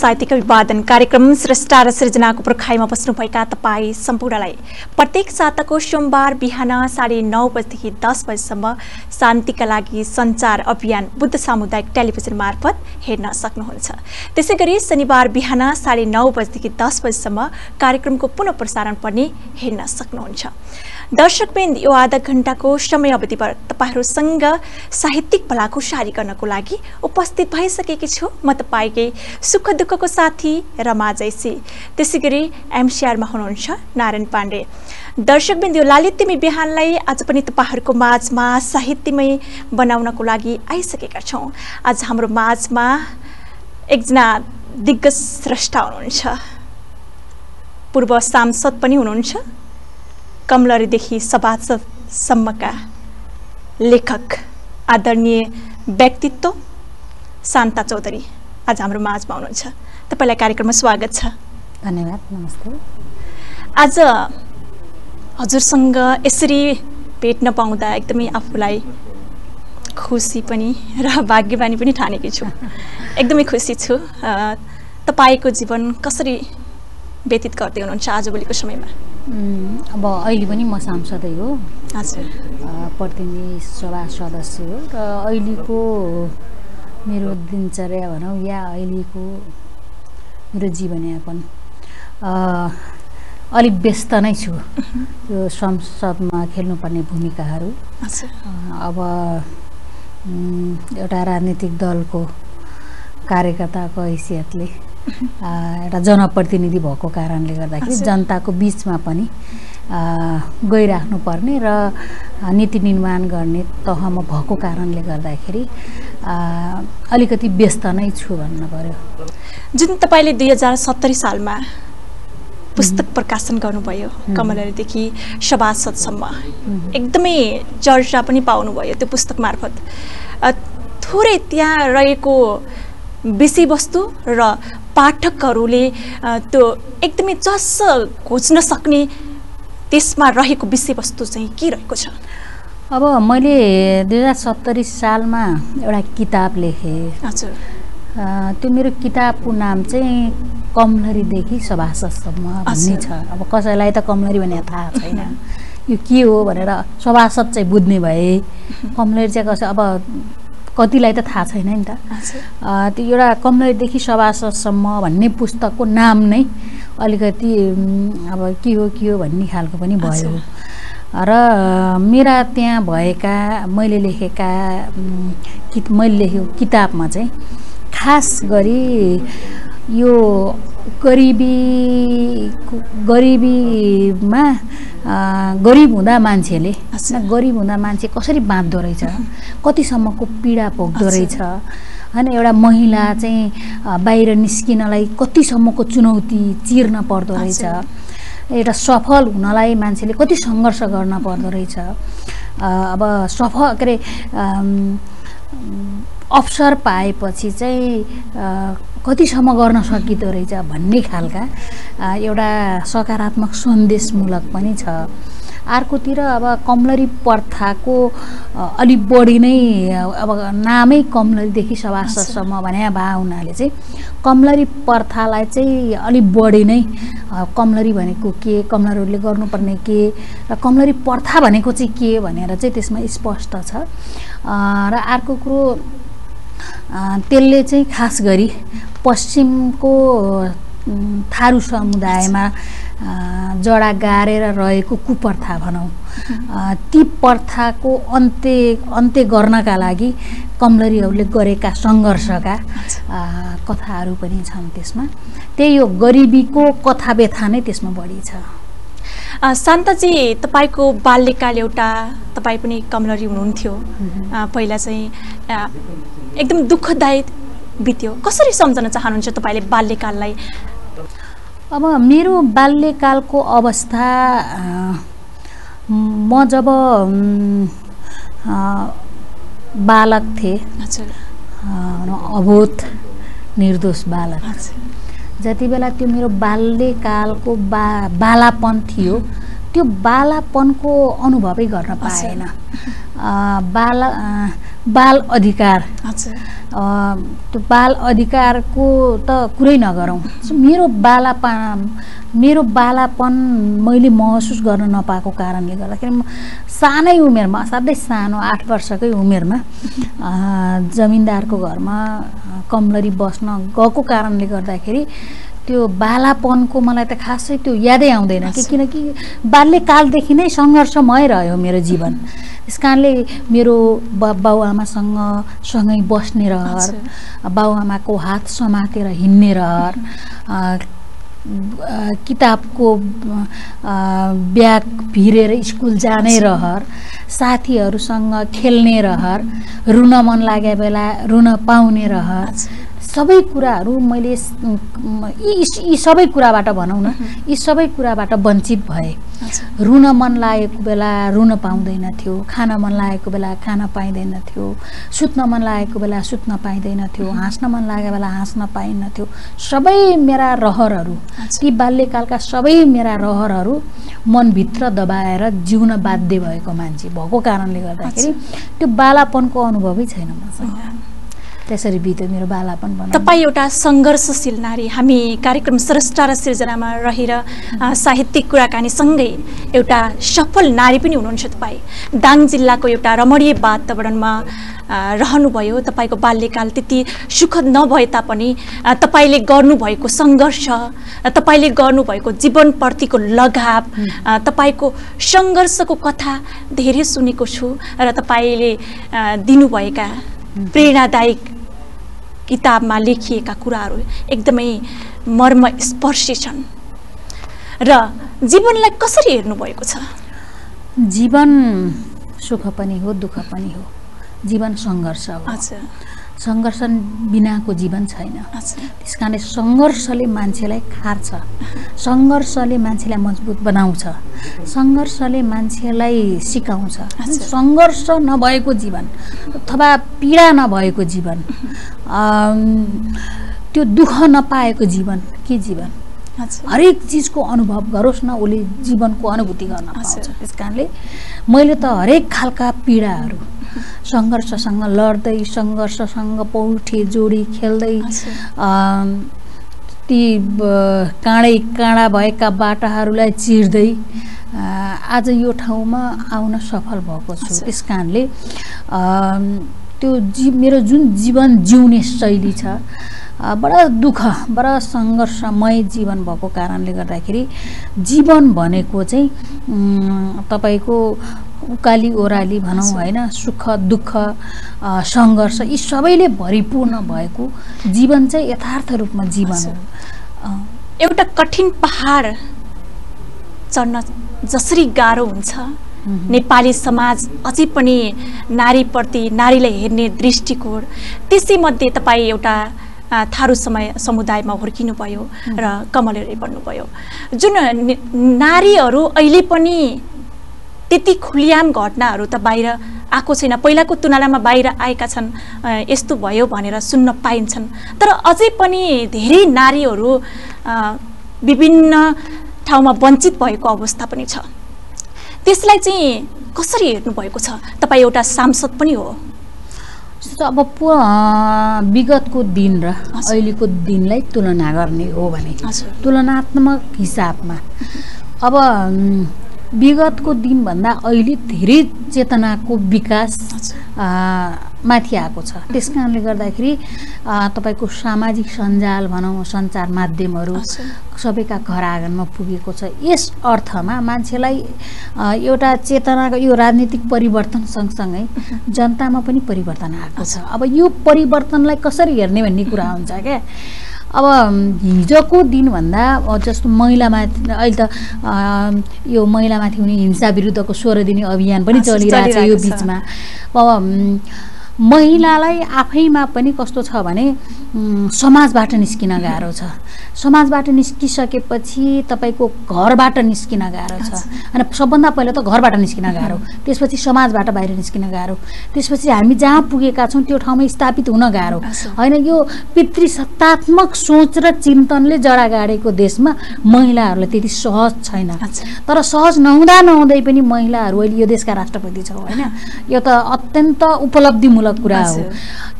साहित्यिक अभिवादन कार्यक्रम स्रष्टा र सृजनाको पर्खाइमा बस्नुभएका तपाईँ सम्पूर्णलाई। प्रत्येक साताको सोमबार बिहान साढे नौ बजीदेखि दस बजीसम्म शान्तिका लागि सञ्चार अभियान बुद्ध सामुदायिक टेलिभिजन मार्फत हेर्न सक्नुहुन्छ। त्यसै गरी शनिबार बिहान साढे नौ बजीदेखि दस बजीसम्म कार्यक्रमको पुनः प्रसारण पनि हेर्न सक्नुहुन्छ। दर्शकबिन्द यो आधा घन्टाको समय अवधिबाट तपाईँहरूसँग साहित्यिक भलाकुसारी गर्नको लागि उपस्थित भइसकेकी छु। म तपाईँकै सुख दुःखको साथी रमा जैसी। त्यसै गरी एमसिआरमा हुनुहुन्छ नारायण पाण्डे। दर्शकबिन्द यो लालित्यमी बिहानलाई आज पनि तपाईँहरूको माझमा साहित्यमय बनाउनको लागि आइसकेका छौँ। आज हाम्रो माझमा एकजना दिग्गज स्रष्टा हुनुहुन्छ। पूर्व सांसद पनि हुनुहुन्छ। कमलरीदेखि सभासदसम्मका लेखक आदरणीय व्यक्तित्व शान्ता चौधरी आज हाम्रो माझमा हुनुहुन्छ। तपाईँलाई कार्यक्रममा स्वागत छ। धन्यवाद नमस्ते। आज हजुरसँग यसरी भेट्न पाउँदा एकदमै आफूलाई खुसी पनि र भाग्यवानी पनि ठानेकी छु। एकदमै खुसी छु। तपाईँको जीवन कसरी व्यतीत गर्दै हुनुहुन्छ आजभोलिको समयमा? अब अहिले पनि म सांसदै हो। प्रतिनिधि सभा सदस्य हो र अहिलेको मेरो दिनचर्या भनौँ या अहिलेको मेरो जीवनयापन अ, अलिक व्यस्त नै छु। यो संसदमा खेल्नुपर्ने भूमिकाहरू। अब एउटा राजनीतिक दलको कार्यकर्ताको हैसियतले एउटा जनप्रतिनिधि भएको कारणले गर्दाखेरि। जनताको बिचमा पनि अ, गइराख्नु पर्ने र नीति निर्माण गर्ने तहमा भएको कारणले गर्दाखेरि अलिकति व्यस्त नै छु भन्नु पर्यो। जुन तपाईँले दुई हजार सत्तरी सालमा पुस्तक प्रकाशन गर्नुभयो कमलरीदेखि सभासदसम्म एकदमै चर्चा पनि पाउनुभयो त्यो पुस्तक मार्फत। थोरै त्यहाँ रहेको विषयवस्तु र पाठकहरूले त्यो एकदमै चस्स खोज्न सक्ने त्यसमा रहेको विषयवस्तु चाहिँ के रहेको छ? अब मैले दुई हजार सत्तरी सालमा एउटा किताब लेखेँ। हजुर। त्यो मेरो किताबको नाम चाहिँ कमलरीदेखि सभासदसम्म भन्ने। छ। अब कसैलाई त कमलरी भने थाहा छैन। यो के हो भनेर सभासद चाहिँ बुझ्ने भए कमलरी चाहिँ कसै अब कतिलाई त थाहा छैन नि त। त्यो एउटा कमलरीदेखि सभासदसम्म भन्ने पुस्तकको नाम नै अलिकति अब के हो के हो भन्ने खालको पनि भयो। र मेरा त्यहाँ भएका मैले लेखेका कि मैले लेखेको किताबमा चाहिँ खास गरी यो गरिबी गरिबीमा गरिब हुँदा मान्छेले गरिब हुँदा मान्छे कसरी बाँच्दो रहेछ? कतिसम्मको पीडा भोग्दो। रहेछ? होइन एउटा महिला चाहिँ बाहिर निस्किनलाई कतिसम्मको चुनौती चिर्न पर्दो रहेछ। एउटा सफल हुनलाई मान्छेले कति सङ्घर्ष गर्न पर्दो रहेछ? अब सफल के अरे अवसर पाएपछि चाहिँ कतिसम्म गर्न सकिँदो रहेछ भन्ने खालका एउटा सकारात्मक सन्देशमूलक पनि छ। अर्कोतिर अब कमलरी प्रथाको अ, अलिक बढी नै अब नामै कमलरीदेखि सभासदसम्म भने भए हुनाले चाहिँ कमलरी प्रथालाई चाहिँ अलिक बढी नै कमलरी भनेको के कमलरीहरूले गर्नुपर्ने के र कमलरी प्रथा भनेको चाहिँ के भनेर चाहिँ त्यसमा स्पष्ट छ। र अर्को कुरो त्यसले चाहिँ खास गरी पश्चिमको थारू समुदायमा जडा गाडेर रहेको कुप्रथा भनौँ। ती प्रथाको अन्त्य अन्त्य गर्नका लागि कमलरीहरूले गरेका सङ्घर्षका कथाहरू पनि छन् त्यसमा। त्यही हो गरिबीको कथा व्यथा नै त्यसमा बढी छ। शान्ताजी तपाईँको बाल्यकाल एउटा तपाईँ पनि कमलरी हुनुहुन्थ्यो। पहिला चाहिँ एकदम दुःखदायी बित्यो। कसरी सम्झन चाहनुहुन्छ तपाईँले बाल्यकाललाई? अब मेरो बाल्यकालको अवस्था म जब बालक थिएँ अबोध निर्दोष बालक। जति बेला त्यो मेरो बाल्यकालको बा बालापन थियो त्यो बालापनको अनुभवै गर्न पाएन। बाल बाल अधिकार। त्यो बाल अधिकारको त कुरै नगरौँ। मेरो बालापा मेरो बालापन मैले महसुस गर्न नपाएको कारणले गर्दाखेरि म सानै उमेरमा असाध्यै सानो आठ वर्षकै उमेरमा जमिनदारको घरमा कमलरी बस्न गएको कारणले गर्दाखेरि त्यो बालापनको मलाई त खासै त्यो यादै आउँदैन कि किनकि बाल्यकालदेखि नै सङ्घर्षमय रह्यो मेरो जीवन। त्यस कारणले मेरो बा बाउआमासँग सँगै बस्ने रहर बाउआमाको हात समातेर हिँड्ने रहर किताबको ब्याग भिरेर स्कुल जाने रहर साथीहरूसँग खेल्ने रहर रुन मन लागेको बेला रुन पाउने रहर सबै कुराहरू मैले यी यी सबै कुराबाट भनौँ न यी सबै कुराबाट वञ्चित भएँ। रुन मन लागेको बेला रुन पाउँदैन थियो खान मन लागेको बेला खान पाइँदैन थियो सुत्न मन लागेको बेला सुत्न पाइँदैन थियो हाँस्न मन लागेको बेला हाँस्न पाइन्न थियो। सबै मेरा रहरहरू ती बाल्यकालका सबै मेरा रहरहरू मनभित्र दबाएर जिउन बाध्य भएको मान्छे भएको कारणले गर्दाखेरि त्यो बालापनको अनुभवै छैन मसँग। त्यसरी बित्यो मेरो बालापन भनौँ न। तपाईँ एउटा सङ्घर्षशील नारी हामी कार्यक्रम स्रष्टा र सिर्जनामा रहेर साहित्यिक कुराकानीसँगै एउटा सफल नारी पनि हुनुहुन्छ तपाईँ। दाङ जिल्लाको एउटा रमणीय वातावरणमा रहनुभयो तपाईँको बाल्यकाल त्यति सुखद नभए तापनि तपाईँले गर्नुभएको सङ्घर्ष तपाईँले गर्नुभएको जीवनप्रतिको लगाव तपाईँको सङ्घर्षको कथा धेरै सुनेको छु र तपाईँले दिनुभएका प्रेरणादायक किताबमा लेखिएका कुराहरू एकदमै मर्मस्पर्शी छन्। र जीवनलाई कसरी हेर्नुभएको छ? जीवन सुख पनि हो दुःख पनि हो। जीवन सङ्घर्ष हो। हजुर। सङ्घर्ष बिनाको जीवन छैन। त्यस कारणले सङ्घर्षले मान्छेलाई खार्छ। सङ्घर्षले मान्छेलाई मजबुत बनाउँछ। सङ्घर्षले मान्छेलाई सिकाउँछ। सङ्घर्ष नभएको जीवन अथवा पीडा नभएको जीवन त्यो दुःख नपाएको जीवन के जीवन? हरेक चिजको अनुभव गरोस् न उसले जीवनको अनुभूति गर्न पाउँछ। त्यस कारणले मैले त हरेक खालका पीडाहरू सङ्घर्षसँग लड्दै सङ्घर्षसँग पौठी जोडी खेल्दै ती काँडै काँडा भएका बाटाहरूलाई चिर्दै आज यो ठाउँमा आउन सफल भएको छु। त्यस कारणले त्यो जी मेरो जुन जीवन जिउने शैली छ बडा दुःख बडा सङ्घर्षमय जीवन भएको कारणले गर्दाखेरि जीवन भनेको चाहिँ तपाईँको उकाली ओह्राली भनौँ होइन सुख दुःख सङ्घर्ष यी सबैले भरिपूर्ण भएको जीवन चाहिँ यथार्थ रूपमा जीवन हो। एउटा कठिन पहाड चढ्न जसरी गाह्रो हुन्छ नेपाली समाज अझै पनि नारीप्रति नारीलाई हेर्ने दृष्टिकोण त्यसैमध्ये तपाईँ एउटा थारू समय समुदायमा हुर्किनुभयो र कमलरी बन्नुभयो। जुन नारीहरू अहिले पनि त्यति खुलियाम घटनाहरू त बाहिर आएको छैन। पहिलाको तुलनामा बाहिर आएका छन् यस्तो भयो भनेर सुन्न पाइन्छन्। तर अझै पनि धेरै नारीहरू विभिन्न ठाउँमा वञ्चित भएको अवस्था पनि छ। त्यसलाई चाहिँ कसरी हेर्नुभएको छ? तपाईँ एउटा सांसद पनि हो। जस्तो अब पु- विगतको दिन र अहिलेको दिनलाई तुलना गर्ने हो भने तुलनात्मक हिसाबमा। अब विगतको दिनभन्दा अहिले धेरै चेतनाको विकास माथि आएको छ। त्यस कारणले गर्दाखेरि तपाईँको सामाजिक सञ्जाल भनौँ सञ्चार माध्यमहरू। सबैका घर आँगनमा पुगेको छ। यस अर्थमा मान्छेलाई एउटा चेतनाको यो राजनीतिक परिवर्तन सँगसँगै जनतामा पनि परिवर्तन आएको छ। अब यो परिवर्तनलाई कसरी हेर्ने भन्ने कुरा हुन्छ क्या? अब हिजोको दिनभन्दा जस्तो महिलामाथि अहिले त यो महिलामाथि हुने हिंसा विरुद्धको सोह्र दिने अभियान पनि चलिरहेको छ यो। बिचमा अब महिलालाई आफैमा पनि कस्तो छ भने समाजबाट निस्किन गाह्रो छ। समाजबाट निस्किसकेपछि तपाईँको घरबाट निस्किन गाह्रो छ। अनि सबभन्दा पहिला त घरबाट निस्किन गाह्रो। त्यसपछि समाजबाट बाहिर निस्किन गाह्रो। त्यसपछि हामी जहाँ पुगेका छौँ त्यो ठाउँमा स्थापित हुन गाह्रो। होइन यो पितृसत्तात्मक सोच र चिन्तनले जडा गाडेको देशमा महिलाहरूलाई त्यति सहज छैन। तर सहज नहुँदा नहुँदै पनि महिलाहरू अहिले यो देशका राष्ट्रपति छौँ होइन? यो त अत्यन्त उपलब्धिमूलक कुरा हो।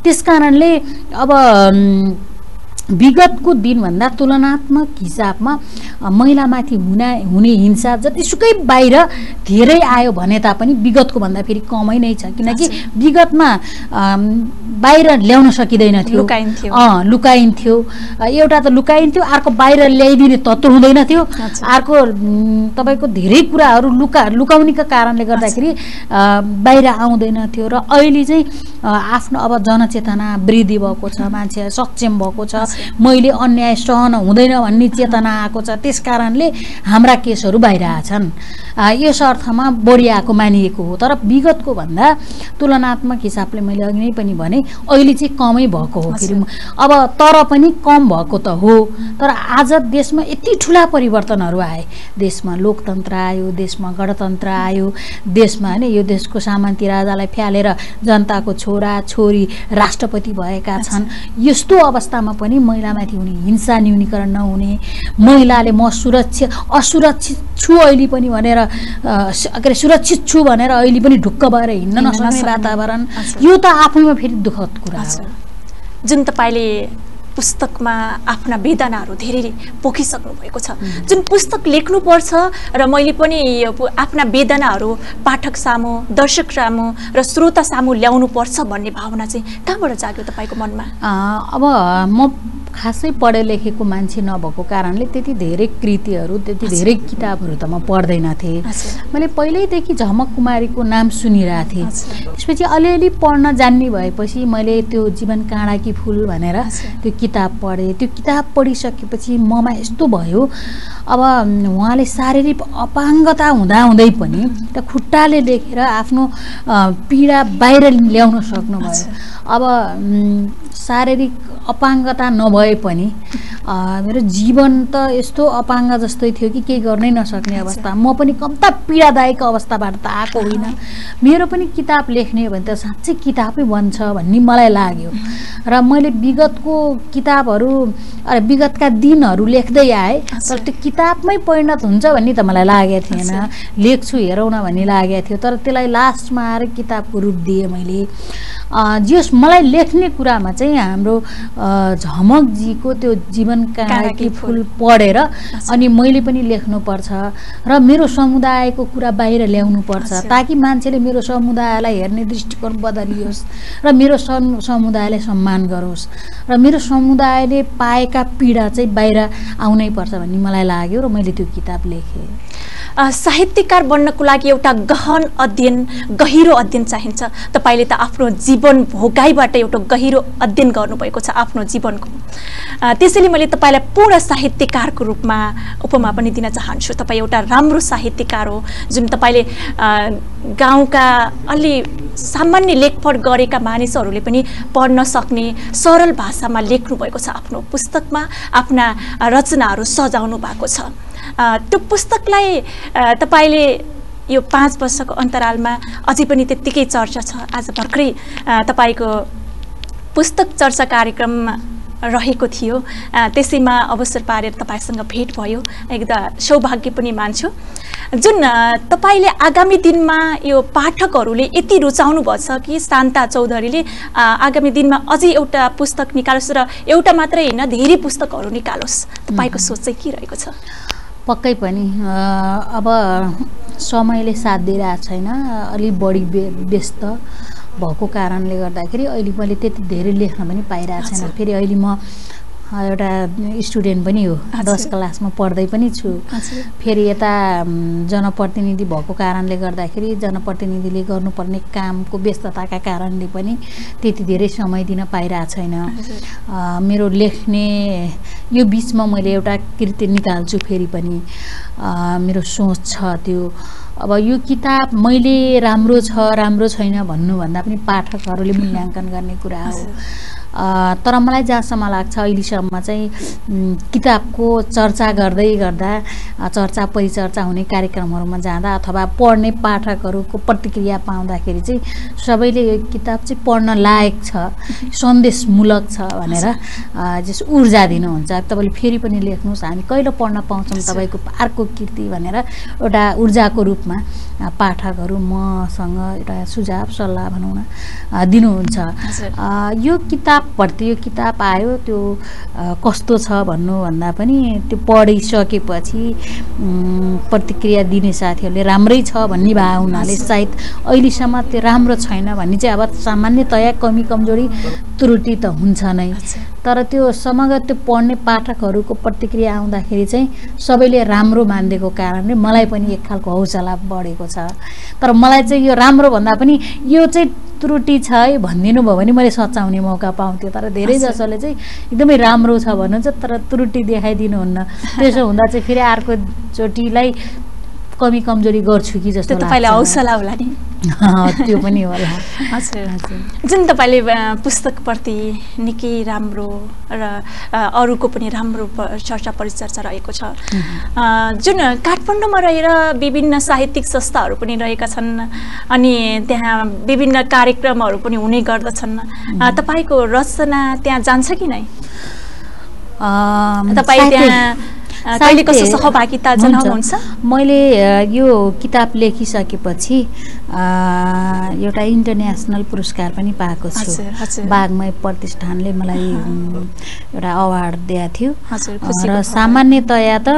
त्यस कारणले अब विगतको दिनभन्दा तुलनात्मक हिसाबमा महिलामाथि हुना हुने हिंसा जतिसुकै बाहिर धेरै आयो भने तापनि विगतको भन्दा फेरि कमै नै छ। किनकि विगतमा बाहिर ल्याउन सकिँदैन थियो। लुकाइन्थ्यो। अँ लुकाइन्थ्यो। एउटा त लुकाइन्थ्यो अर्को बाहिर ल्याइदिने तत्त्व हुँदैन थियो। अर्को तपाईँको धेरै कुराहरू लुका लुकाउनेका कारणले गर्दाखेरि बाहिर आउँदैन थियो र अहिले चाहिँ आफ्नो अब जनचेतना वृद्धि भएको छ मान्छे सक्षम भएको छ। मैले अन्याय सहन हुँदैन भन्ने चेतना आएको छ। त्यस कारणले हाम्रा केसहरू बाहिर आएछन् यस अर्थमा बढी आएको मानिएको हो। तर विगतको भन्दा तुलनात्मक हिसाबले मैले अघि नै पनि भने अहिले चाहिँ कमै भएको हो फेरि। अब तर पनि कम भएको त हो। तर आज देशमा यति ठुला परिवर्तनहरू आए। देशमा लोकतन्त्र आयो देशमा गणतन्त्र आयो। देशमा होइन यो देशको सामन्ती राजालाई फ्यालेर जनताको छोरा छोरी राष्ट्रपति भएका छन्। यस्तो अवस्थामा पनि महिलामाथि हुने हिंसा न्यूनीकरण नहुने महिलाले म सुरक्षित असुरक्षित छु अहिले पनि भनेर के अरे सुरक्षित छु भनेर अहिले पनि ढुक्क भएर हिँड्न नसक्ने। वातावरण। यो त आफैमा फेरि दुःखद कुरा हो हजुर। जुन तपाईँले पुस्तकमा आफ्ना वेदनाहरू धेरै पोखिसक्नु भएको छ जुन पुस्तक लेख्नुपर्छ र मैले पनि आफ्ना वेदनाहरू पाठक सामु दर्शक सामु र श्रोता सामु ल्याउनुपर्छ भन्ने भावना चाहिँ कहाँबाट जाग्यो तपाईँको मनमा अब म खासै पढे लेखेको मान्छे नभएको कारणले त्यति धेरै कृतिहरू त्यति धेरै किताबहरू त म पढ्दैन थिएँ हजुर। मैले पहिल्यैदेखि झमक कुमारीको नाम सुनिरहेको थिएँ। त्यसपछि अलिअलि पढ्न जान्ने भएपछि मैले त्यो जीवन काँडाकी फुल भनेर। त्यो किताब पढेँ त्यो किताब पढिसकेपछि ममा यस्तो भयो अब उहाँले शारीरिक अपाङ्गता हुँदाहुँदै पनि त्यो खुट्टाले लेखेर आफ्नो पीडा बाहिर ल्याउन सक्नुभयो। अब शारीरिक अपाङ्गता नभए पनि मेरो जीवन त यस्तो अपाङ्ग जस्तै थियो कि केही गर्नै नसक्ने अवस्था। म पनि कम्ता पीडादायक अवस्थाबाट त आएको होइन। मेरो पनि किताब लेख्ने हो भने त साँच्चै किताबै बन्छ भन्ने मलाई लाग्यो। र मैले विगतको किताबहरू विगतका दिनहरू लेख्दै आएँ। तर त्यो किताबमै परिणत हुन्छ भन्ने त मलाई लागेको थिएन। लेख्छु हेरौँ न भन्ने लागेको थियो। तर त्यसलाई लास्टमा आएर किताबको रूप दिएँ मैले। जस मलाई लेख्ने कुरामा चाहिँ हाम्रो झमकजीको त्यो जीवन काँडाकी फुल पढेर अनि मैले पनि लेख्नुपर्छ र मेरो समुदायको कुरा बाहिर ल्याउनुपर्छ। ताकि मान्छेले मेरो समुदायलाई हेर्ने दृष्टिकोण बदलियोस् र मेरो सम समुदायलाई सम्मान गरोस् र मेरो समुदायले पाएका पीडा चाहिँ बाहिर आउनै पर्छ भन्ने मलाई लाग्यो र मैले त्यो किताब लेखेँ। साहित्यकार बन्नको लागि एउटा गहन अध्ययन गहिरो अध्ययन चाहिन्छ। तपाईँले त आफ्नो जीवन भोगाइबाट एउटा गहिरो अध्ययन गर्नुभएको छ आफ्नो जीवनको। त्यसैले मैले तपाईँलाई पूर्ण साहित्यकारको रूपमा उपमा पनि दिन चाहन्छु। तपाईँ एउटा राम्रो साहित्यकार हो जुन तपाईँले गाउँका अलि सामान्य लेखपढ गरेका मानिसहरूले पनि पढ्न सक्ने सरल भाषामा लेख्नुभएको छ आफ्नो पुस्तकमा आफ्ना रचनाहरू सजाउनु भएको छ। त्यो पुस्तकलाई तपाईँले यो पाँच वर्षको अन्तरालमा अझै पनि त्यत्तिकै चर्चा छ। आज भर्खरै तपाईँको पुस्तक चर्चा कार्यक्रम रहेको थियो। त्यसैमा अवसर पारेर तपाईँसँग भेट भयो। एकदम सौभाग्य पनि मान्छु। जुन तपाईँले आगामी दिनमा यो पाठकहरूले यति रुचाउनु भएको छ कि शान्ता चौधरीले आगामी दिनमा अझै एउटा पुस्तक निकालोस् र एउटा मात्रै होइन धेरै पुस्तकहरू निकालोस्। तपाईँको सोच चाहिँ के रहेको छ? पक्कै पनि अब समयले साथ दिइरहेको छैन अलिक बढी व्य व्यस्त भएको कारणले गर्दाखेरि अहिले मैले त्यति धेरै लेख्न पनि पाइरहेको छैन। फेरि अहिले म एउटा स्टुडेन्ट पनि हो। दस क्लासमा पढ्दै पनि छु। फेरि यता जनप्रतिनिधि भएको कारणले गर्दाखेरि जनप्रतिनिधिले गर्नुपर्ने कामको व्यस्तताका कारणले पनि त्यति धेरै समय दिन पाइरहेको छैन। मेरो लेख्ने यो बिचमा मैले एउटा कृति निकाल्छु फेरि पनि। मेरो सोच छ त्यो। अब यो किताब मैले राम्रो छ राम्रो छैन भन्नुभन्दा पनि पाठकहरूले मूल्याङ्कन गर्ने कुरा हो। तर मलाई जहाँसम्म लाग्छ अहिलेसम्म चाहिँ किताबको चर्चा गर्दै गर्दा चर्चा परिचर्चा हुने कार्यक्रमहरूमा जाँदा अथवा पढ्ने पाठकहरूको प्रतिक्रिया पाउँदाखेरि चाहिँ सबैले यो किताब चाहिँ पढ्न लायक छ सन्देशमूलक छ भनेर जस ऊर्जा दिनुहुन्छ। तपाईँले फेरि पनि लेख्नुहोस् हामी कहिले पढ्न पाउँछौँ तपाईँको अर्को कृति भनेर एउटा ऊर्जाको रूपमा पाठकहरू मसँग एउटा सुझाव सल्लाह भनौँ न दिनुहुन्छ। हजुर। अ, किताबप्रति यो किताब आयो त्यो कस्तो छ भन्नुभन्दा पनि त्यो पढिसकेपछि प्रतिक्रिया दिने साथीहरूले राम्रै छ भन्ने भए हुनाले सायद अहिलेसम्म त्यो राम्रो छैन भन्ने चाहिँ अब सामान्यतया कमी कमजोरी त्रुटि त हुन्छ नै। तर त्यो समग्र त्यो पढ्ने पाठकहरूको प्रतिक्रिया आउँदाखेरि चाहिँ सबैले राम्रो मानिदिएको कारणले मलाई पनि एक खालको हौसला बढेको छ। तर मलाई चाहिँ यो राम्रो भन्दा पनि यो चाहिँ त्रुटि छ है भनिदिनु भयो भने मैले सचाउने मौका पाउँथेँ तर धेरै। जसोले चाहिँ एकदमै राम्रो छ भन्नुहुन्छ तर त्रुटि देखाइदिनुहुन्न त्यसो हुँदा चाहिँ फेरि अर्को चोटिलाई कमी कमजोरी गर्छु कि जस्तो तपाईँलाई। हौसला होला नि। त्यो पनि होला। हजुर जुन तपाईँले पुस्तकप्रति निकै राम्रो र अरूको पनि राम्रो चर्चा परिचर्चा रहेको छ। जुन काठमाडौँमा रहेर विभिन्न साहित्यिक संस्थाहरू पनि रहेका छन् अनि त्यहाँ विभिन्न कार्यक्रमहरू पनि हुने गर्दछन् तपाईँको रचना त्यहाँ जान्छ कि नै? तपाईँ त्यहाँ कहिले कसो साहित्य- सहभागिता हुन्छ। जनाउनुहुन्छ मैले यो किताब लेखिसकेपछि एउटा इन्टरनेसनल पुरस्कार पनि पाएको छु। बागमय प्रतिष्ठानले मलाई एउटा अवार्ड दिएको थियो। र। सामान्यतया त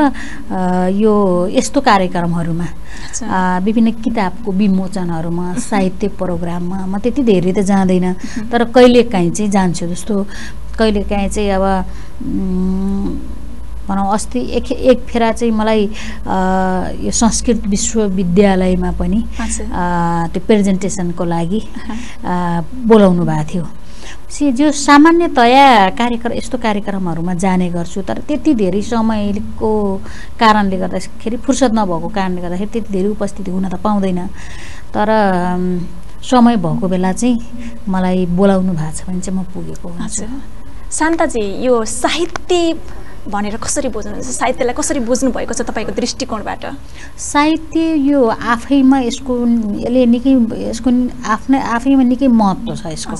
यो यस्तो कार्यक्रमहरूमा विभिन्न किताबको विमोचनहरूमा साहित्य प्रोग्राममा म त्यति धेरै त जाँदैन। तर कहिलेकाहीँ चाहिँ जान्छु जस्तो। कहिलेकाहीँ चाहिँ अब भनौँ अस्ति एक एक फेरा चाहिँ मलाई यो संस्कृत विश्वविद्यालयमा पनि त्यो प्रेजेन्टेसनको लागि बोलाउनु भएको थियो। सी जो सामान्यतया कार्यक्रम यस्तो कार्यक्रमहरूमा जाने गर्छु तर त्यति धेरै समयको कारणले गर्दाखेरि फुर्सद नभएको कारणले गर्दाखेरि त्यति धेरै उपस्थिति हुन त पाउँदैन। तर समय भएको बेला चाहिँ मलाई बोलाउनु भएको छ भने चाहिँ म पुगेको हुन्छु। शान्ताजी यो साहित्य भनेर कसरी बुझ्नुहुन्छ साहित्यलाई कसरी बुझ्नु भएको छ तपाईँको दृष्टिकोणबाट? साहित्य यो आफैमा यसको यसले निकै यसको आफ्नै आफैमा निकै महत्त्व छ यसको।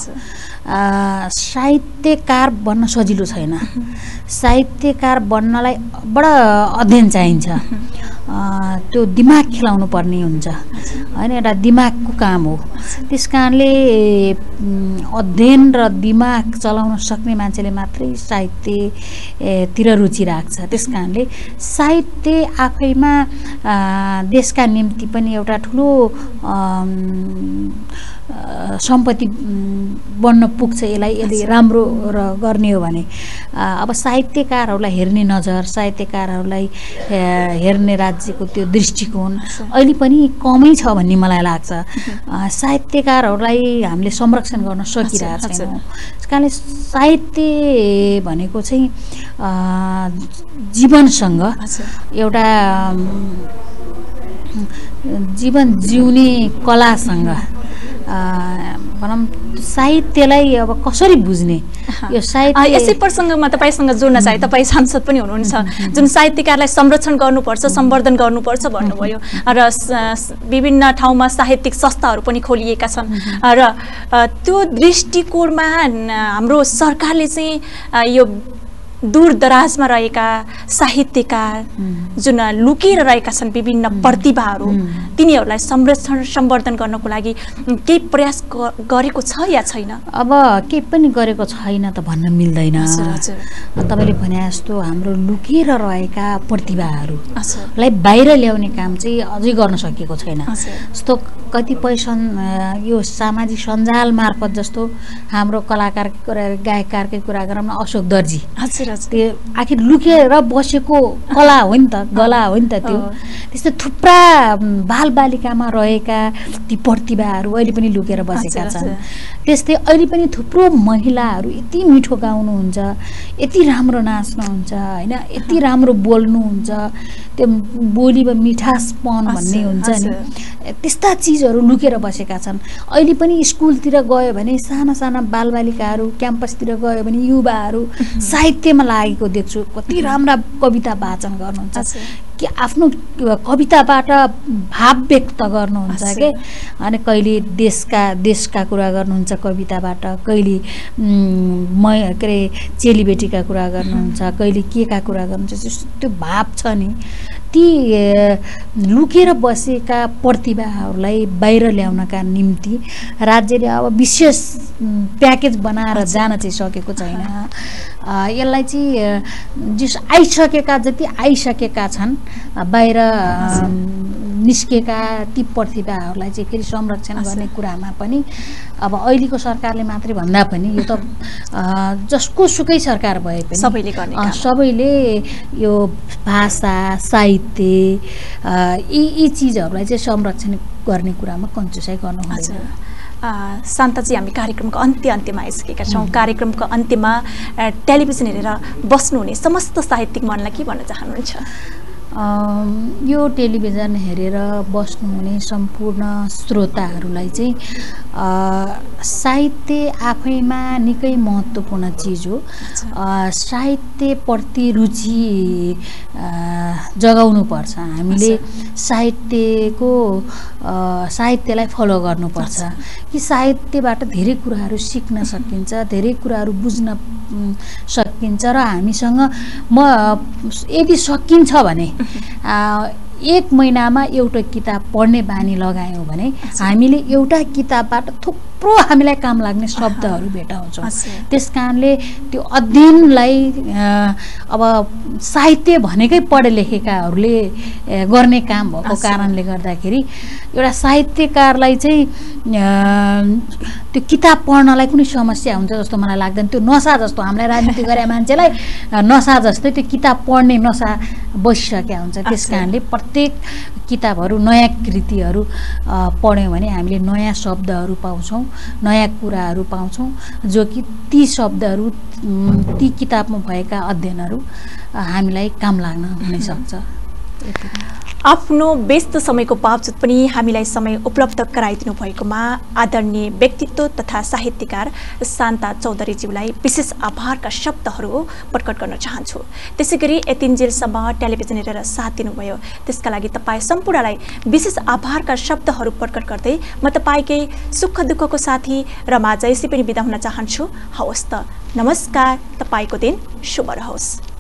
साहित्यकार बन्न सजिलो छैन। साहित्यकार बन्नलाई बडा अध्ययन चाहिन्छ। त्यो दिमाग खेलाउनु पर्ने हुन्छ। होइन एउटा दिमागको काम हो। त्यस कारणले अध्ययन र दिमाग चलाउन सक्ने मान्छेले मात्रै साहित्य ए, तिर रुचि राख्छ। त्यस कारणले साहित्य आफैमा देशका निम्ति पनि एउटा ठुलो सम्पत्ति बन्न पुग्छ यसलाई यसले राम्रो र गर्ने हो भने अब साहित्यकारहरूलाई हेर्ने नजर साहित्यकारहरूलाई हेर्ने राज्यको त्यो दृष्टिकोण अहिले पनि कमै छ भन्ने मलाई लाग्छ। साहित्यकारहरूलाई हामीले संरक्षण गर्न सकिरहेको छैनौँ। त्यस कारणले साहित्य भनेको चाहिँ जीवनसँग एउटा जीवन जिउने कलासँग भनौँ साहित्यलाई अब कसरी बुझ्ने? यो साहित्य यसै प्रसङ्गमा तपाईँसँग जोड्न चाहे तपाईँ सांसद पनि हुनुहुन्छ। जुन साहित्यकारलाई संरक्षण गर्नुपर्छ सम्वर्धन गर्नुपर्छ भन्नुभयो र विभिन्न ठाउँमा साहित्यिक संस्थाहरू पनि खोलिएका छन्। र त्यो दृष्टिकोणमा हाम्रो सरकारले चाहिँ यो दूर दराजमा रहेका साहित्यकार जुन लुकेर रहेका छन् विभिन्न प्रतिभाहरू तिनीहरूलाई संरक्षण सम्वर्धन गर्नको लागि केही प्रयास गरेको छ या छैन? अब केही पनि गरेको छैन त भन्न मिल्दैन। तपाईँले भने जस्तो हाम्रो लुकेर रहेका प्रतिभाहरू हजुर। लाई बाहिर ल्याउने काम चाहिँ अझै गर्न सकिएको छैन। जस्तो कतिपय सन् यो सामाजिक सञ्जाल मार्फत जस्तो हाम्रो कलाकारकै कुरा गायककारकै कुरा गरौँ न अशोक दर्जी। हजुर आखिर लुकेर बसेको कला हो नि त गला हो नि त त्यो। त्यस्तो थुप्रा बालबालिकामा रहेका ती प्रतिभाहरू अहिले पनि लुकेर बसेका छन्। त्यस्तै अहिले पनि थुप्रो महिलाहरू यति मिठो गाउनुहुन्छ यति राम्रो नाच्नुहुन्छ होइन यति राम्रो बोल्नुहुन्छ त्यो बोलीमा मिठासपन भन्ने हुन्छ नि। त्यस्ता चिजहरू लुकेर बसेका छन् अहिले पनि स्कुलतिर गयो भने साना साना बालबालिकाहरू क्याम्पसतिर गयो भने युवाहरू साहित्यमा लागेको देख्छु। कति राम्रा कविता वाचन गर्नुहुन्छ। कि आफ्नो कविताबाट भाव व्यक्त गर्नुहुन्छ। के? अनि कहिले देशका देशका कुरा गर्नुहुन्छ कविताबाट कहिले म के अरे चेलीबेटीका कुरा गर्नुहुन्छ कहिले के का कुरा गर्नुहुन्छ त्यो भाव छ नि। ती लुकेर बसेका प्रतिभाहरूलाई बाहिर ल्याउनका निम्ति राज्यले अब विशेष प्याकेज बनाएर जान चाहिँ सकेको छैन। यसलाई चाहिँ जस आइसकेका जति आइसकेका छन् बाहिर निस्केका ती प्रतिभाहरूलाई चाहिँ फेरि संरक्षण गर्ने कुरामा पनि अब अहिलेको सरकारले मात्रै भन्दा पनि यो त जसको सुकै सरकार भए पनि सबैले। सबैले यो भाषा साहित्य यी यी चिजहरूलाई चाहिँ संरक्षण गर्ने कुरामा कन्जुसाइ गर्नु हजुर। हुँदैन आ, शान्ताजी हामी कार्यक्रमको अन्त्य अन्त्यमा आइसकेका छौँ कार्यक्रमको अन्त्यमा टेलिभिजन हेरेर बस्नुहुने समस्त साहित्यिक मनलाई के भन्न चाहनुहुन्छ यो टेलिभिजन हेरेर बस्नुहुने सम्पूर्ण श्रोताहरूलाई चाहिँ साहित्य आफैमा निकै महत्त्वपूर्ण चिज हो। साहित्यप्रति रुचि जगाउनुपर्छ हामीले साहित्यको साहित्यलाई फलो गर्नुपर्छ। कि साहित्यबाट धेरै कुराहरू सिक्न सकिन्छ धेरै कुराहरू बुझ्न सकिन्छ र हामीसँग म यदि सकिन्छ भने uh, एक महिनामा एउटा किताब पढ्ने बानी लगायौँ भने हामीले एउटा किताबबाट थुप्रो हामीलाई काम लाग्ने शब्दहरू भेटाउँछौँ। त्यस कारणले त्यो अध्ययनलाई अब साहित्य भनेकै पढे लेखेकाहरूले गर्ने काम भएको। कारणले गर्दाखेरि एउटा साहित्यकारलाई चाहिँ त्यो किताब पढ्नलाई कुनै समस्या हुन्छ जस्तो मलाई लाग्दैन त्यो नसा जस्तो हामीलाई राजनीति गरे मान्छेलाई नसा जस्तै त्यो किताब पढ्ने नसा बसिसकेका हुन्छ त्यस। कारणले प्रत्येक किताबहरू नयाँ कृतिहरू पढ्यौँ भने हामीले नयाँ शब्दहरू पाउँछौँ नयाँ कुराहरू पाउँछौँ जो कि ती शब्दहरू ती किताबमा भएका अध्ययनहरू हामीलाई काम लाग्न हुनसक्छ। आफ्नो व्यस्त समयको बावजुद पनि हामीलाई समय उपलब्ध गराइदिनु भएकोमा आदरणीय व्यक्तित्व तथा साहित्यकार शान्ता चौधरीज्यूलाई विशेष आभारका शब्दहरू प्रकट गर्न चाहन्छु। त्यसै गरी यतिन्जेलसम्म टेलिभिजन हेरेर साथ दिनुभयो। त्यसका लागि तपाईँ सम्पूर्णलाई विशेष आभारका शब्दहरू प्रकट गर्दै म तपाईँकै सुख दुःखको साथी रमा जयसी पनि बिदा हुन चाहन्छु। हवस् त नमस्कार तपाईँको दिन शुभ रहोस्।